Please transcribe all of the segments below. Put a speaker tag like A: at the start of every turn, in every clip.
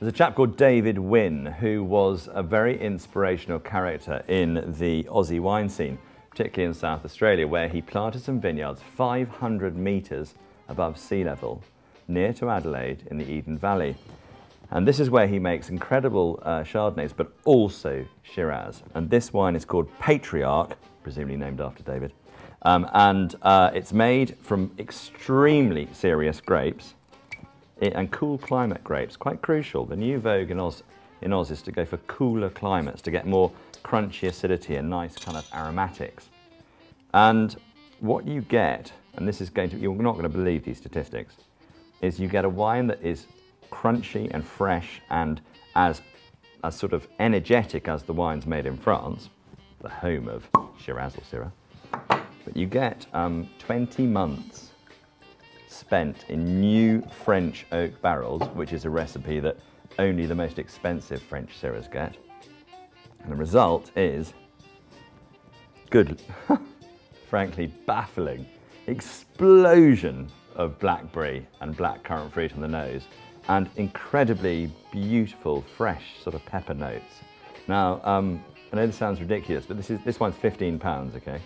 A: There's a chap called David Wynn who was a very inspirational character in the Aussie wine scene, particularly in South Australia, where he planted some vineyards 500 metres above sea level near to Adelaide in the Eden Valley. And this is where he makes incredible uh, Chardonnays, but also Shiraz. And this wine is called Patriarch, presumably named after David. Um, and uh, it's made from extremely serious grapes and cool climate grapes, quite crucial. The new vogue in Oz, in Oz is to go for cooler climates, to get more crunchy acidity and nice kind of aromatics. And what you get, and this is going to, you're not going to believe these statistics, is you get a wine that is crunchy and fresh and as, as sort of energetic as the wines made in France, the home of Shiraz or Syrah. But you get um, 20 months spent in new French oak barrels, which is a recipe that only the most expensive French Syrahs get. And the result is good, frankly baffling explosion of blackberry and blackcurrant fruit on the nose and incredibly beautiful, fresh sort of pepper notes. Now, um, I know this sounds ridiculous, but this, is, this one's 15 pounds, okay?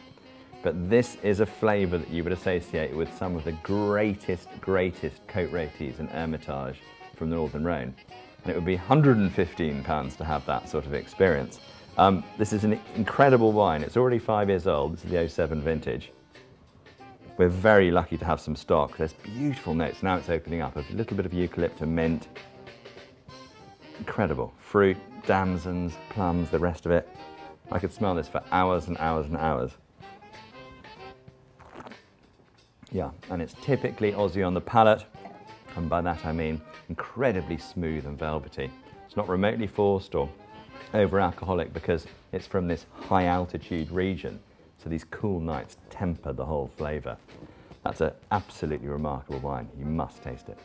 A: But this is a flavour that you would associate with some of the greatest, greatest Côte Rôties and Hermitage from the Northern Rhone. And it would be £115 to have that sort of experience. Um, this is an incredible wine. It's already five years old. This is the 07 vintage. We're very lucky to have some stock. There's beautiful notes. Now it's opening up. A little bit of eucalyptus mint. Incredible. Fruit, damsons, plums, the rest of it. I could smell this for hours and hours and hours. Yeah, and it's typically Aussie on the palate, and by that I mean incredibly smooth and velvety. It's not remotely forced or over alcoholic because it's from this high altitude region, so these cool nights temper the whole flavour. That's an absolutely remarkable wine. You must taste it.